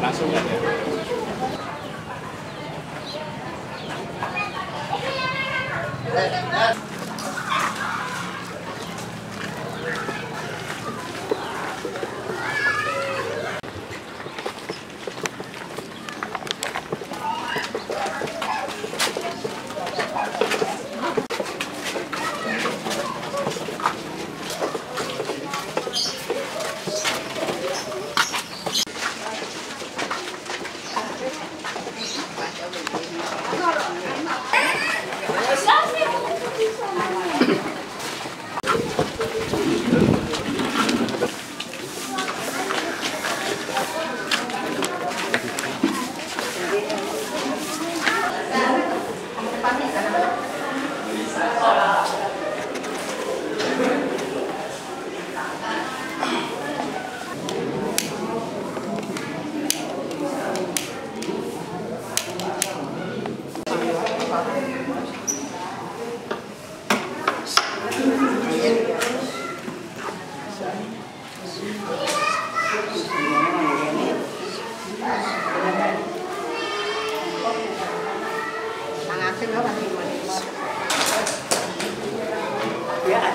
langsung aja. Yes. Eh, eh.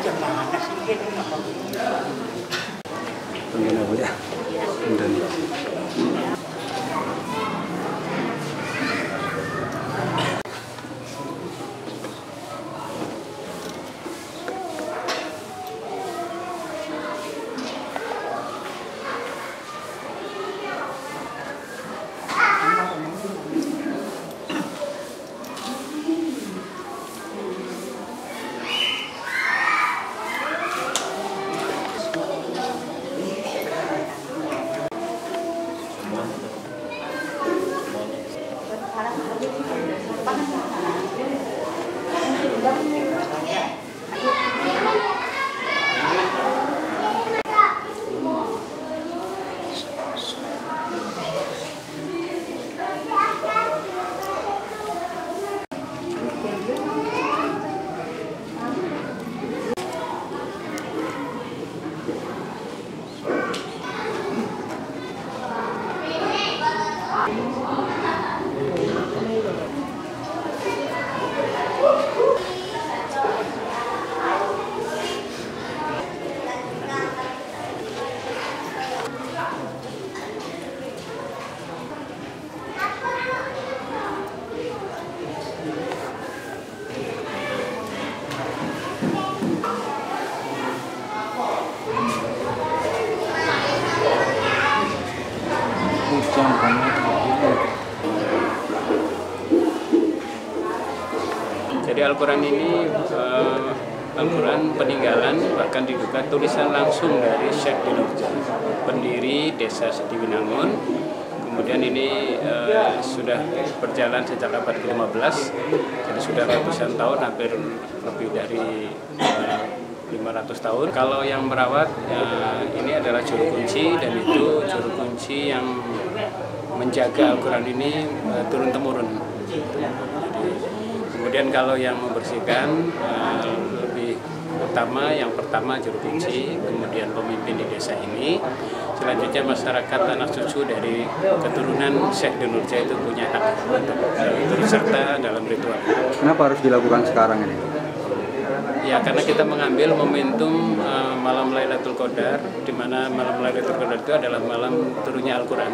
Pengen apa ya? Jadi Al-Quran ini eh, Al-Quran peninggalan bahkan diduga tulisan langsung dari Syekh Dinurja, pendiri desa Setiwinangun. Kemudian ini eh, sudah berjalan sejak abad ke-15, jadi sudah ratusan tahun, hampir lebih dari eh, 500 tahun. Kalau yang merawat eh, ini adalah juru kunci dan itu juru kunci yang menjaga Al-Quran ini eh, turun temurun. Jadi Kemudian kalau yang membersihkan eh, lebih utama yang pertama juru kunci, kemudian pemimpin di desa ini, selanjutnya masyarakat anak cucu dari keturunan Syekh Dinurja itu punya hak untuk eh, turut serta dalam ritual. Kenapa harus dilakukan sekarang ini? Ya karena kita mengambil momentum eh, malam Lailatul Qadar, di mana malam Lailatul Qadar itu adalah malam turunnya Al-Quran.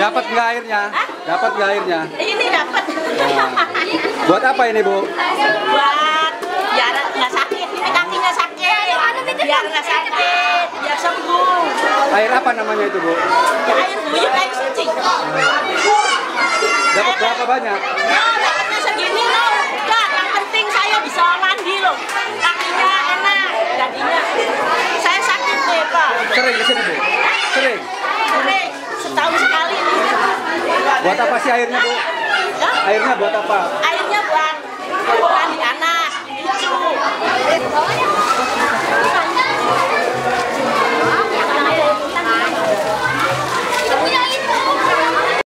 Dapat nggak airnya? Dapat nggak airnya? Ini dapat. Nah. Buat apa ini bu? Buat biar nggak sakit. Ini kakinya sakit. Biar nggak sakit. Biar sembuh. Air apa namanya itu bu? Air buyut, air suci. Dapat berapa banyak? Oh, dapatnya segini loh. Udah, yang penting saya bisa Buat apa sih airnya bu? Airnya buat apa? Airnya